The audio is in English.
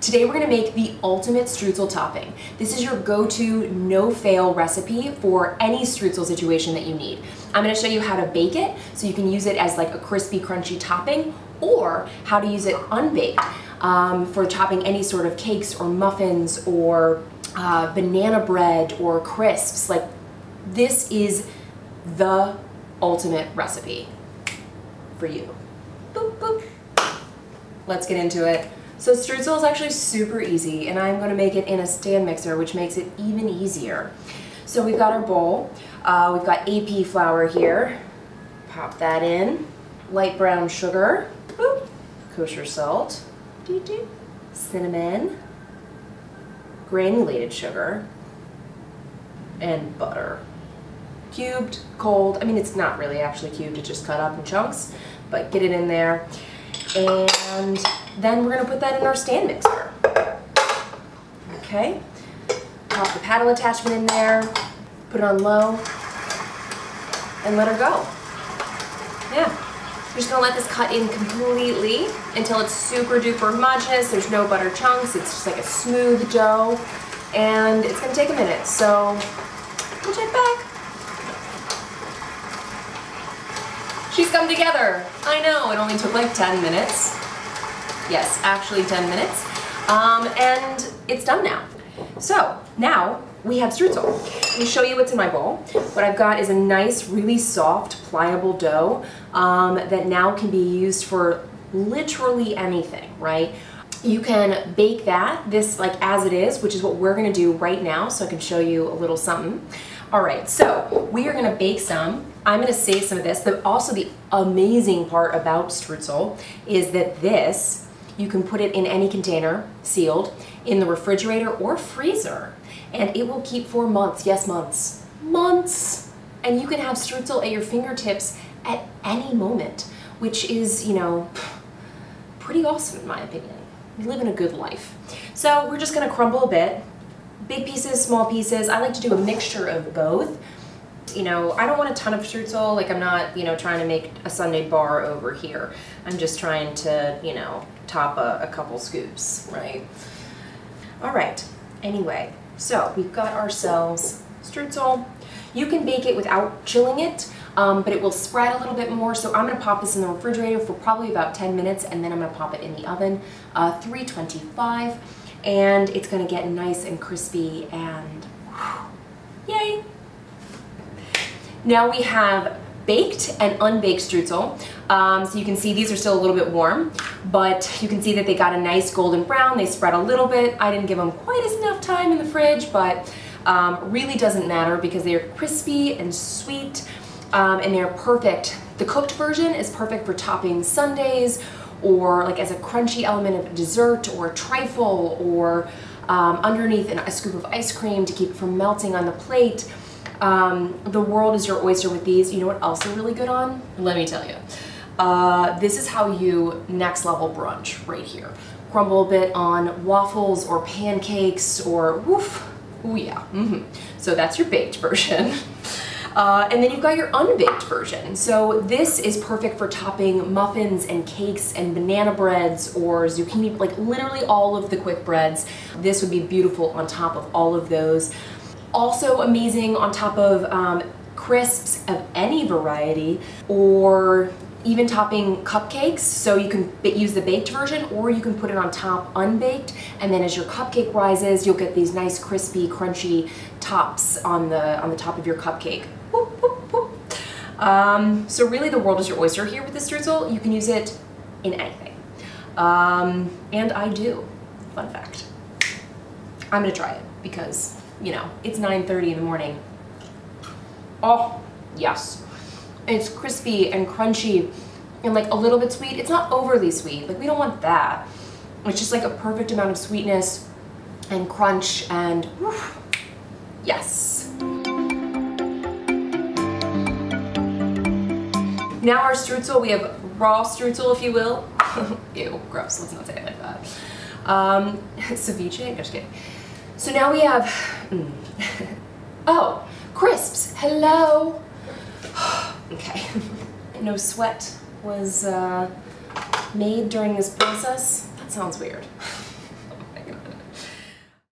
Today we're gonna make the ultimate streusel topping. This is your go-to, no-fail recipe for any streusel situation that you need. I'm gonna show you how to bake it so you can use it as like a crispy, crunchy topping or how to use it unbaked um, for topping any sort of cakes or muffins or uh, banana bread or crisps. Like this is the ultimate recipe for you. Boop, boop. Let's get into it. So streusel is actually super easy and I'm going to make it in a stand mixer which makes it even easier. So we've got our bowl, uh, we've got AP flour here, pop that in, light brown sugar, boop, kosher salt, doo -doo, cinnamon, granulated sugar, and butter. Cubed, cold, I mean it's not really actually cubed, it's just cut up in chunks, but get it in there. And then we're gonna put that in our stand mixer. Okay, pop the paddle attachment in there, put it on low, and let her go. Yeah. We're just gonna let this cut in completely until it's super duper homogeneous. There's no butter chunks. It's just like a smooth dough. And it's gonna take a minute. So we'll check back. She's come together. I know, it only took like 10 minutes. Yes, actually 10 minutes. Um, and it's done now. So now we have streusel. Let me show you what's in my bowl. What I've got is a nice, really soft, pliable dough um, that now can be used for literally anything, right? You can bake that, this like as it is, which is what we're gonna do right now, so I can show you a little something. All right, so we are gonna bake some. I'm gonna save some of this. The, also the amazing part about streusel is that this, you can put it in any container, sealed, in the refrigerator or freezer, and it will keep for months, yes months, months. And you can have streusel at your fingertips at any moment, which is, you know, pretty awesome in my opinion. Living a good life. So we're just gonna crumble a bit, big pieces, small pieces. I like to do a mixture of both. You know, I don't want a ton of streusel, like I'm not, you know, trying to make a sundae bar over here. I'm just trying to, you know, top a, a couple scoops, right? All right, anyway, so we've got ourselves streusel. You can bake it without chilling it, um, but it will spread a little bit more. So I'm gonna pop this in the refrigerator for probably about 10 minutes and then I'm gonna pop it in the oven, uh, 325, and it's gonna get nice and crispy and whew, yay. Now we have baked and unbaked streusel. Um, so you can see these are still a little bit warm, but you can see that they got a nice golden brown. They spread a little bit. I didn't give them quite as enough time in the fridge, but um, really doesn't matter because they're crispy and sweet um, and they're perfect. The cooked version is perfect for topping sundaes or like as a crunchy element of dessert or trifle or um, underneath a scoop of ice cream to keep it from melting on the plate. Um, the world is your oyster with these. You know what else they're really good on? Let me tell you. Uh, this is how you next level brunch right here. Crumble a bit on waffles or pancakes or woof. Oh yeah. Mm -hmm. So that's your baked version. Uh, and then you've got your unbaked version. So this is perfect for topping muffins and cakes and banana breads or zucchini, like literally all of the quick breads. This would be beautiful on top of all of those. Also amazing on top of um, crisps of any variety or even topping cupcakes. So you can use the baked version or you can put it on top unbaked. And then as your cupcake rises you'll get these nice crispy crunchy tops on the on the top of your cupcake. Um, so really the world is your oyster here with this drizzle. You can use it in anything. Um, and I do. Fun fact. I'm gonna try it because you know, it's 9.30 in the morning. Oh, yes. It's crispy and crunchy and like a little bit sweet. It's not overly sweet. Like we don't want that. It's just like a perfect amount of sweetness and crunch and yes. Now our streusel, we have raw streusel if you will. Ew, gross, let's not say it like that. Um, ceviche, just kidding. So now we have, mm. oh, crisps, hello. okay, no sweat was uh, made during this process. That sounds weird.